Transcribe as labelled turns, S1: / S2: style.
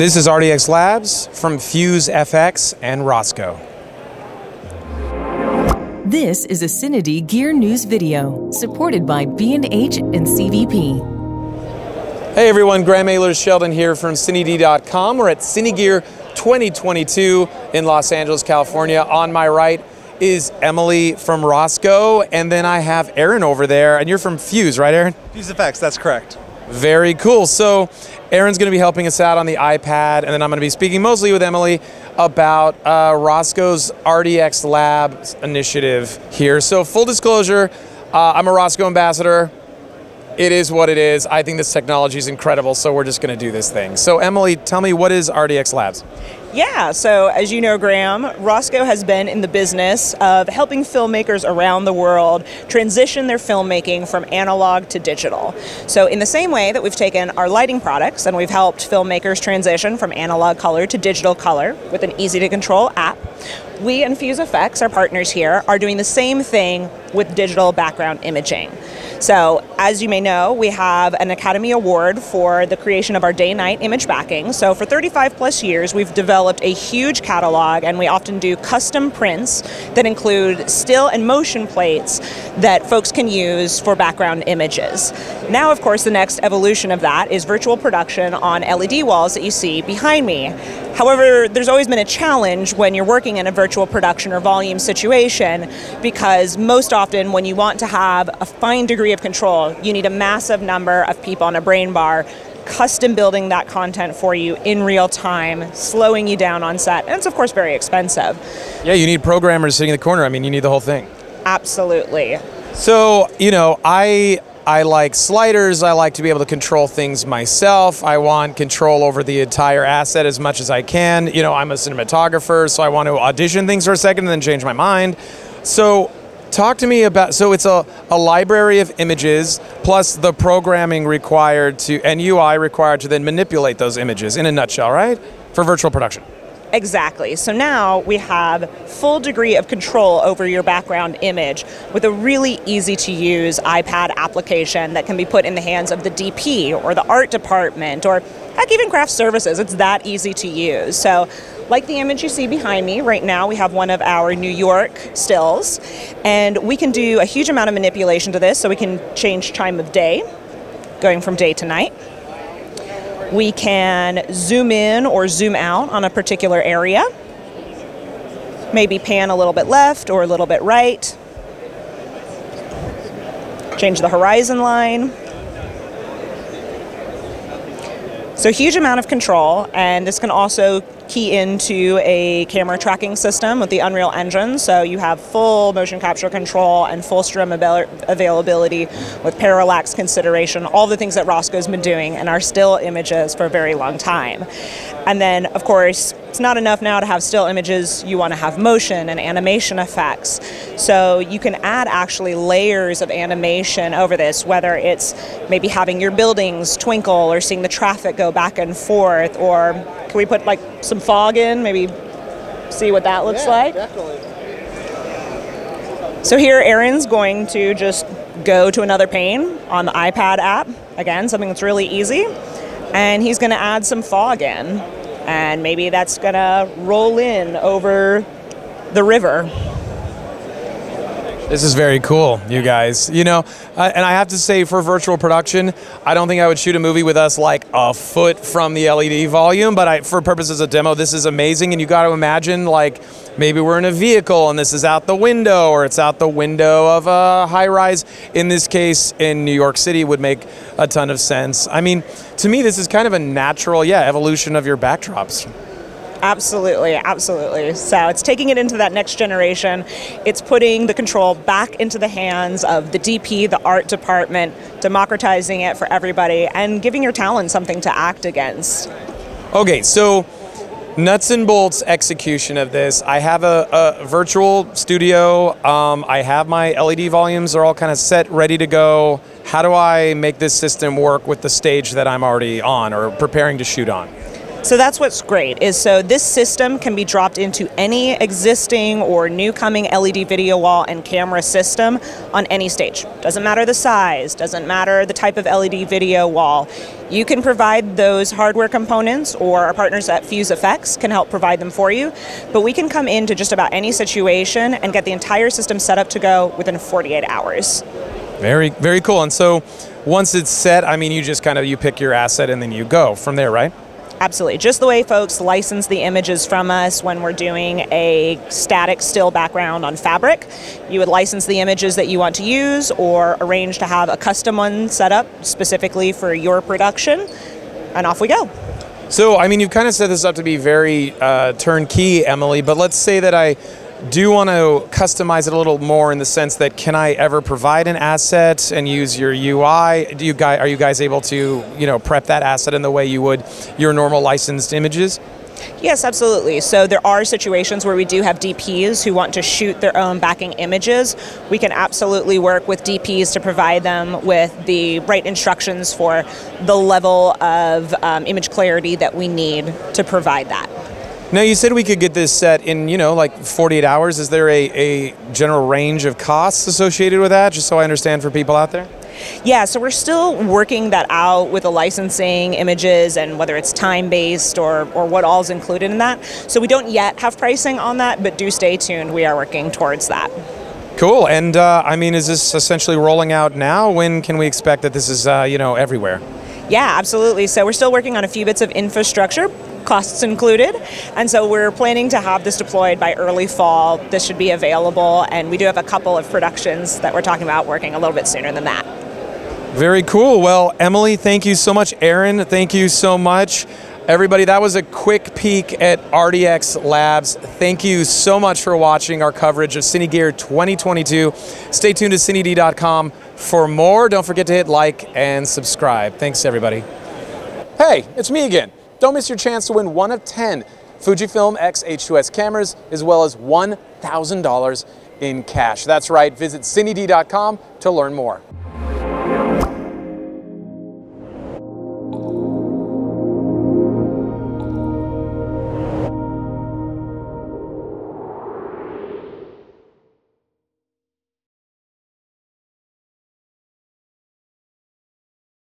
S1: This is RDX Labs from Fuse FX and Rosco.
S2: This is a Cinity Gear News video supported by B&H and CVP.
S1: Hey everyone, Graham Ayler Sheldon here from CineD.com. We're at CineGear 2022 in Los Angeles, California. On my right is Emily from Rosco, and then I have Aaron over there, and you're from Fuse, right, Aaron?
S3: Fuse FX, that's correct.
S1: Very cool. So, Aaron's going to be helping us out on the iPad, and then I'm going to be speaking mostly with Emily about uh, Rosco's RDX Labs initiative here. So, full disclosure, uh, I'm a Rosco ambassador. It is what it is. I think this technology is incredible, so we're just going to do this thing. So, Emily, tell me what is RDX Labs?
S4: Yeah, so as you know, Graham, Rosco has been in the business of helping filmmakers around the world transition their filmmaking from analog to digital. So, in the same way that we've taken our lighting products and we've helped filmmakers transition from analog color to digital color with an easy to control app, we and Fuse FX, our partners here, are doing the same thing with digital background imaging. So, as you may know, we have an Academy Award for the creation of our day night image backing. So, for 35 plus years, we've developed a huge catalog and we often do custom prints that include still and motion plates that folks can use for background images. Now, of course, the next evolution of that is virtual production on LED walls that you see behind me. However, there's always been a challenge when you're working in a virtual production or volume situation because most often when you want to have a fine degree of control, you need a massive number of people on a brain bar custom building that content for you in real time, slowing you down on set. And it's, of course, very expensive.
S1: Yeah, you need programmers sitting in the corner. I mean, you need the whole thing.
S4: Absolutely.
S1: So, you know, I I like sliders. I like to be able to control things myself. I want control over the entire asset as much as I can. You know, I'm a cinematographer, so I want to audition things for a second and then change my mind. So, talk to me about so it's a, a library of images plus the programming required to and UI required to then manipulate those images in a nutshell, right? For virtual production.
S4: Exactly. So now we have full degree of control over your background image with a really easy to use iPad application that can be put in the hands of the DP or the art department or heck even craft services. It's that easy to use. So like the image you see behind me, right now we have one of our New York stills, and we can do a huge amount of manipulation to this so we can change time of day, going from day to night. We can zoom in or zoom out on a particular area. Maybe pan a little bit left or a little bit right. Change the horizon line. So huge amount of control, and this can also key into a camera tracking system with the Unreal Engine. So you have full motion capture control and full stream availability with parallax consideration, all the things that Rosco's been doing and are still images for a very long time. And then, of course, it's not enough now to have still images, you want to have motion and animation effects. So you can add actually layers of animation over this, whether it's maybe having your buildings twinkle or seeing the traffic go back and forth, or can we put like some fog in, maybe see what that looks
S3: yeah,
S4: like?
S3: Definitely.
S4: So here Aaron's going to just go to another pane on the iPad app, again, something that's really easy, and he's going to add some fog in and maybe that's gonna roll in over the river.
S1: This is very cool, you guys. You know, and I have to say, for virtual production, I don't think I would shoot a movie with us like a foot from the LED volume. But I, for purposes of demo, this is amazing. And you got to imagine, like, maybe we're in a vehicle and this is out the window, or it's out the window of a high rise. In this case, in New York City, would make a ton of sense. I mean, to me, this is kind of a natural, yeah, evolution of your backdrops.
S4: Absolutely, absolutely. So it's taking it into that next generation. It's putting the control back into the hands of the DP, the art department, democratizing it for everybody, and giving your talent something to act against.
S1: Okay, so nuts and bolts execution of this. I have a, a virtual studio. Um, I have my LED volumes are all kind of set, ready to go. How do I make this system work with the stage that I'm already on or preparing to shoot on?
S4: So that's what's great is so this system can be dropped into any existing or new coming LED video wall and camera system on any stage. Doesn't matter the size, doesn't matter the type of LED video wall. You can provide those hardware components or our partners at Fuse FX can help provide them for you. But we can come into just about any situation and get the entire system set up to go within 48 hours.
S1: Very, very cool. And so once it's set, I mean, you just kind of, you pick your asset and then you go from there, right?
S4: Absolutely. Just the way folks license the images from us when we're doing a static still background on fabric. You would license the images that you want to use or arrange to have a custom one set up specifically for your production, and off we go.
S1: So, I mean, you've kind of set this up to be very uh, turnkey, Emily, but let's say that I do you want to customize it a little more in the sense that can I ever provide an asset and use your UI? Do you guys are you guys able to you know prep that asset in the way you would your normal licensed images?
S4: Yes, absolutely. So there are situations where we do have DPs who want to shoot their own backing images. We can absolutely work with DPs to provide them with the right instructions for the level of um, image clarity that we need to provide that.
S1: Now you said we could get this set in, you know, like 48 hours. Is there a, a general range of costs associated with that, just so I understand for people out there?
S4: Yeah, so we're still working that out with the licensing images and whether it's time based or, or what all's included in that. So we don't yet have pricing on that, but do stay tuned. We are working towards that.
S1: Cool. And uh, I mean, is this essentially rolling out now? When can we expect that this is, uh, you know, everywhere?
S4: Yeah, absolutely. So we're still working on a few bits of infrastructure, costs included. And so we're planning to have this deployed by early fall. This should be available, and we do have a couple of productions that we're talking about working a little bit sooner than that.
S1: Very cool. Well, Emily, thank you so much. Aaron, thank you so much. Everybody, that was a quick peek at RDX Labs. Thank you so much for watching our coverage of CineGear 2022. Stay tuned to cined.com for more. Don't forget to hit like and subscribe. Thanks, everybody. Hey, it's me again. Don't miss your chance to win one of 10 Fujifilm X H2S cameras, as well as $1,000 in cash. That's right, visit cined.com to learn more.